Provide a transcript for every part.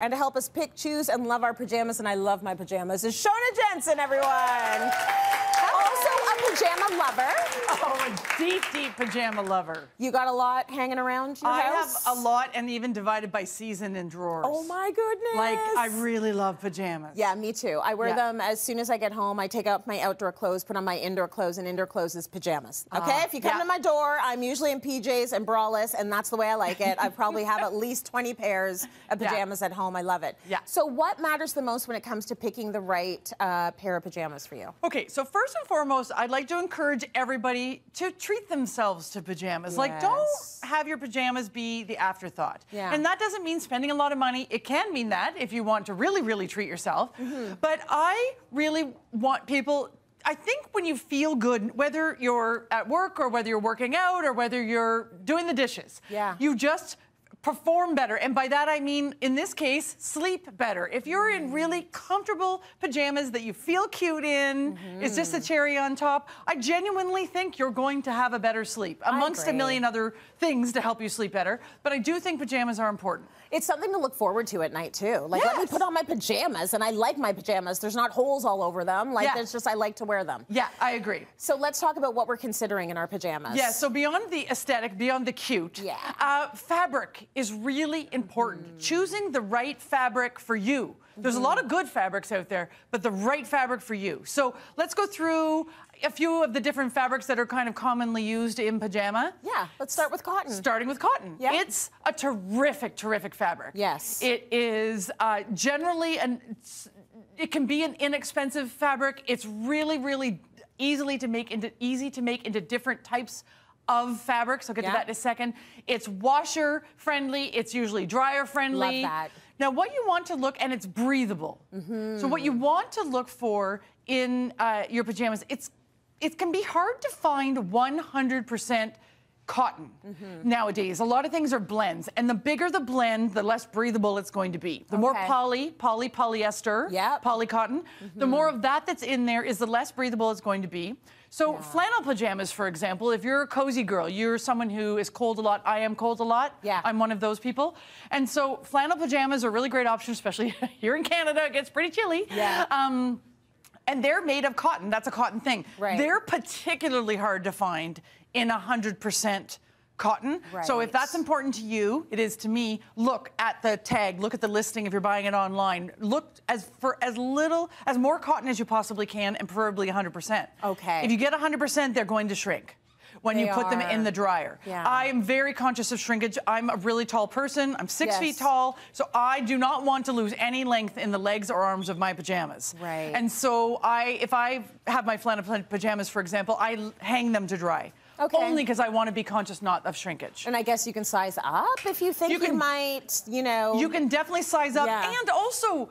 And to help us pick, choose, and love our pajamas, and I love my pajamas, is Shoana Jenson, everyone. Pajama lover. Oh, a deep, deep pajama lover. You got a lot hanging around your I house? have a lot and even divided by season and drawers. Oh my goodness. Like, I really love pajamas. Yeah, me too. I wear Yeah. them as soon as I get home. I take out my outdoor clothes, put on my indoor clothes, and indoor clothes is pajamas. Okay? Ah, if you come yeah. to my door, I'm usually in PJs and braless, and that's the way I like it. I probably have at least 20 pairs of Yeah. pajamas at home. I love it. Yeah. So, what matters the most when it comes to picking the right uh, pair of pajamas for you? Okay, so first and foremost, I'd like to encourage everybody to treat themselves to pajamas. Like, don't have your pajamas be the afterthought. Yeah. And that doesn't mean spending a lot of money. It can mean that if you want to really, really treat yourself. Mm-hmm. But I really want people. I think when you feel good, whether you're at work or whether you're working out or whether you're doing the dishes, Yeah. you just perform better. And by that I mean, in this case, sleep better. If you're in really comfortable pajamas that you feel cute in, it's just Mm-hmm. a cherry on top, I genuinely think you're going to have a better sleep, amongst a million other things to help you sleep better. But I do think pajamas are important. It's something to look forward to at night too. Like let me put on my pajamas, and I like my pajamas. There's not holes all over them. Like Yeah. there's just I like to wear them. Yeah, I agree. So let's talk about what we're considering in our pajamas. Yeah, so beyond the aesthetic, beyond the cute, Yeah. uh, fabric is really important. Choosing the right fabric for you. There's a lot of good fabrics out there, but the right fabric for you. So let's go through a few of the different fabrics that are kind of commonly used in pajama. Yeah, let's start with cotton. Starting with cotton. Yeah. It's a terrific, terrific fabric. Yes. It is uh, generally an it can be an inexpensive fabric. It's really, really easily to make into easy to make into different types of fabrics. I'll get Yeah. to that in a second. It's washer friendly. It's usually dryer friendly. Love that. Now, what you want to look, and it's breathable. So, what you want to look for in uh, your pajamas, it's it can be hard to find 100% cotton nowadays. A lot of things are blends, and the bigger the blend, the less breathable it's going to be. The more poly, poly, polyester, Yep. poly cotton, the more of that that's in there is the less breathable it's going to be. So flannel pajamas, for example, if you're a cozy girl, you're someone who is cold a lot. I am cold a lot. Yeah. I'm one of those people. And so flannel pajamas are a really great option, especially here in Canada. It gets pretty chilly. Yeah. Um, and they're made of cotton. That's a cotton thing. Right. They're particularly hard to find in 100% cotton. So if that's important to you, it is to me, look at the tag, look at the listing if you're buying it online. Look as for as little, as more cotton as you possibly can, and preferably 100%. Okay. If you get 100%, they're going to shrink when you They put them in the dryer. Yeah. I am very conscious of shrinkage. I'm a really tall person. I'm six Yes. feet tall, so I do not want to lose any length in the legs or arms of my pajamas. Right. And so I, if I have my flannel pajamas, for example, I hang them to dry. Okay. Only because I want to be conscious not of shrinkage. And I guess you can size up if you think You you, might, you know. You can definitely size up Yeah. and also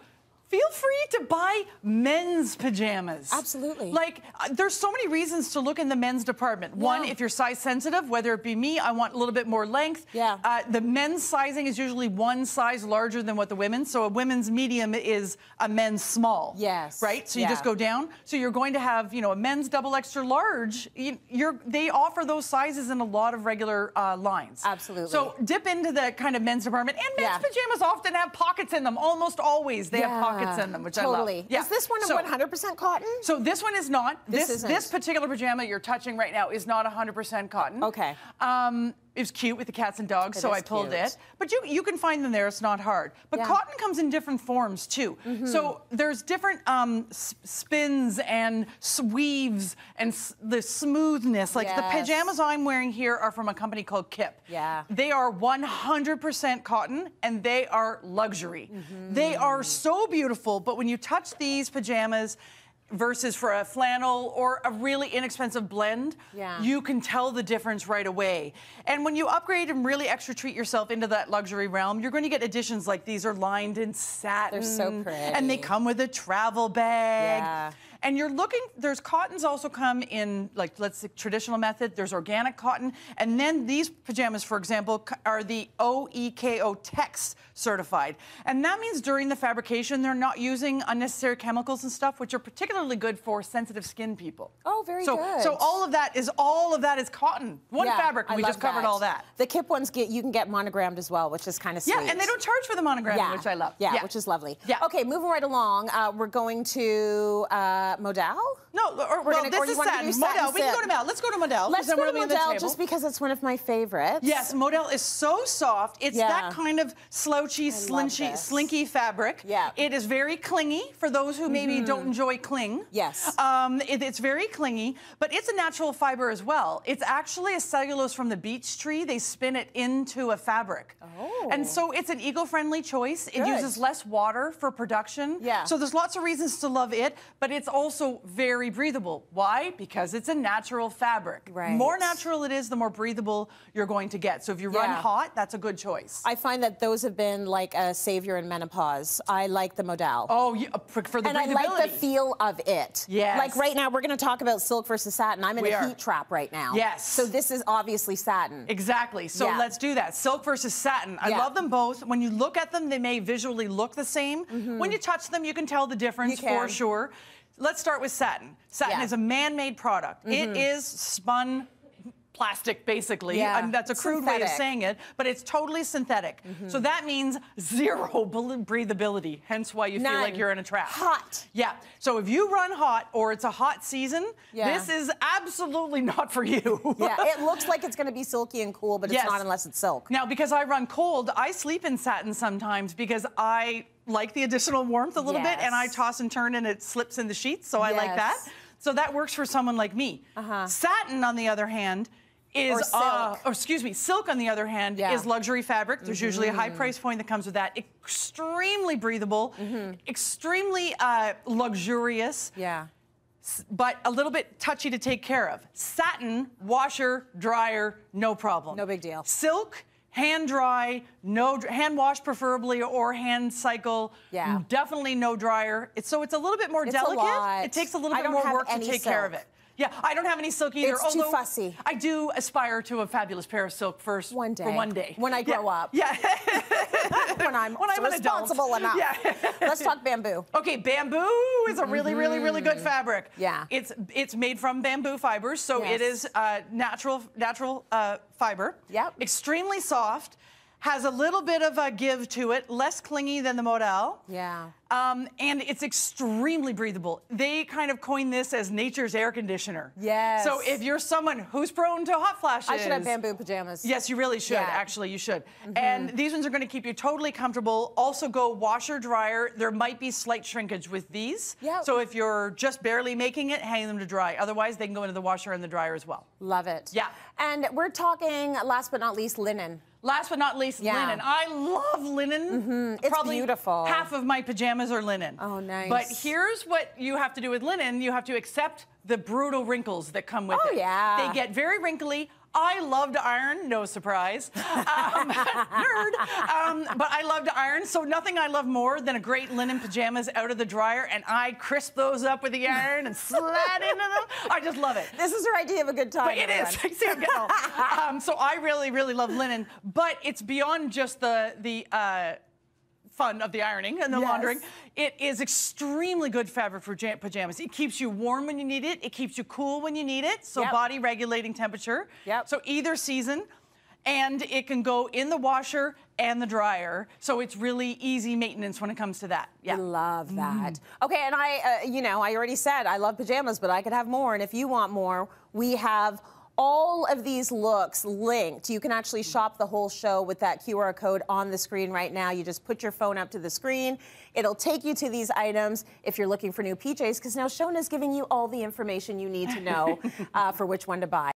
feel free to buy men's pajamas. Absolutely. Like, uh, there's so many reasons to look in the men's department. One, if you're size sensitive, whether it be me, I want a little bit more length. Yeah. Uh, the men's sizing is usually one size larger than what the women's. So a women's medium is a men's small. Yes. Right? So you Yeah. just go down. So you're going to have, you know, a men's double extra large. You, you're, they offer those sizes in a lot of regular uh, lines. Absolutely. So dip into the kind of men's department. And men's Yeah. pajamas often have pockets in them. Almost always they have pockets in them, which totally. I love. Yeah. Is this one So- 100% cotton? so this one is not. This This this particular pajama you're touching right now is not 100% cotton. Okay. Um, it was cute with the cats and dogs, It so I pulled cute. it. But you you can find them there. It's not hard. But Yeah. Cotton comes in different forms too. So there's different um, spins and weaves and s- the smoothness. Like the pajamas I'm wearing here are from a company called Kip. Yeah. They are 100% cotton and they are luxury. They are so beautiful, but when you touch these pajamas versus for a flannel or a really inexpensive blend, Yeah. you can tell the difference right away. And when you upgrade and really extra treat yourself into that luxury realm, you're going to get additions like these are lined in satin. They're so pretty. And they come with a travel bag. Yeah. And you're looking, there's cottons also come in, like, let's say traditional method, there's organic cotton. And then these pajamas, for example, are the OEKO Tex certified. And that means during the fabrication, they're not using unnecessary chemicals and stuff, which are particularly good for sensitive skin people. Oh, very so, good. So all of that is, all of that is cotton. One Yeah, fabric, we just covered all that. The Kip ones get you can get monogrammed as well, which is kind of sweet. Yeah, and they don't charge for the monogram, which I love. Yeah, which is lovely. Yeah. Okay, moving right along. Uh, we're going to uh, Modal. No, or, We're well, gonna- this or is satin. do satin Modal. We can go to Modal. Let's go to Modal. Let's go to gonna be on the table. just because it's one of my favorites. Yes, Modal is so soft. It's Yeah. that kind of slouchy, slinchy, slinky fabric. Yeah. It is very clingy for those who maybe don't enjoy cling. Yes. Um, it- it's very clingy, but it's a natural fiber as well. It's actually a cellulose from the beech tree. They spin it into a fabric. Oh. And so it's an eco-friendly choice. It uses less water for production. Yeah. So there's lots of reasons to love it, but it's also very breathable. Why? Because it's a natural fabric. Right. More natural it is, the more breathable you're going to get. So if you run Yeah. hot, that's a good choice. I find that those have been like a savior in menopause. I like the Modal. oh, you, uh, for, the and I like the feel of it. Yes. Like right now, we're going to talk about silk versus satin. I'm in We a are. heat trap right now. Yes. So this is obviously satin. Exactly. So Yeah. let's do that. Silk versus satin. I Yeah. love them both. When you look at them, they may visually look the same. When you touch them, you can tell the difference. For sure. Let's start with satin. Satin Yeah. Mm-hmm. is a man-made product. It is spun plastic basically Yeah. and that's a crude way of Mm-hmm. saying it but it's totally synthetic so that means zero breathability hence why you feel like you're in a trap Hot. yeah so if you run hot or it's a hot season Yeah. this is absolutely not for you yeah, it looks like it's going to be silky and cool, but Yes. it's not unless it's silk. Now, because I run cold, I sleep in satin sometimes because I like the additional warmth a little bit and I toss and turn and it slips in the sheets. So I like that. So that works for someone like me. Uh-huh. Satin, on the other hand, is Or uh, silk. or excuse me, silk on the other hand Yeah. Mm-hmm. is luxury fabric. There's usually a high price point that comes with that. Extremely breathable, Mm-hmm. extremely uh, luxurious Yeah. but a little bit touchy to take care of. Satin, washer, dryer, no problem. No big deal. Silk, hand dry, no hand wash preferably or hand cycle. Yeah. Definitely no dryer. It's, so it's a little bit more It's delicate. It takes a little bit more work to take care of it. Yeah, I don't have any silk either. It's too fussy. I do aspire to a fabulous pair of silk first One day. for one day. When I Yeah. grow up. Yeah. when I'm, When I'm responsible enough. Yeah. Let's talk bamboo. Okay, bamboo is a really, really, really good fabric. Mm-hmm. Yeah. It's it's made from bamboo fibers, so it Yes. is uh, natural natural uh, fiber. Yep. Extremely soft, has a little bit of a give to it, less clingy than the modal. Yeah. Um, and it's extremely breathable. They kind of coined this as nature's air conditioner. Yes. So if you're someone who's prone to hot flashes, I should have bamboo pajamas. Yes, you really should. Yeah. Actually, you should. And these ones are going to keep you totally comfortable. Also, go washer dryer. There might be slight shrinkage with these. Yep. So if you're just barely making it, hang them to dry. Otherwise, they can go into the washer and the dryer as well. Love it. Yeah. And we're talking, last but not least, linen. Last but not least, Yeah. Linen. I love linen. Mm-hmm. It's Probably beautiful. Half of my pajamas are linen. Oh, nice. But here's what you have to do with linen. You have to accept the brutal wrinkles that come with Oh, it. yeah. They get very wrinkly. I love to iron, no surprise. Um, nerd. Um, but I love to iron, so nothing I love more than a great linen pajamas out of the dryer and I crisp those up with the iron and slide into them. I just love it. This is her idea of a good time. But it is. everyone. See, I'm getting old. um, so I really, really love linen, but it's beyond just the the uh, fun of the ironing and the Yes. laundering. It is extremely good fabric for pajamas. It keeps you warm when you need it. It keeps you cool when you need it. So Yep. body regulating temperature. Yep. So either season. And it can go in the washer and the dryer. So it's really easy maintenance when it comes to that. Yeah. I love that. Mm-hmm. Okay, and I, uh, you know, I already said I love pajamas, but I could have more. And if you want more, we have all of these looks linked. You can actually shop the whole show with that QR code on the screen right now. You just put your phone up to the screen. It'll take you to these items if you're looking for new PJs, because now Shoana's giving you all the information you need to know uh, for which one to buy.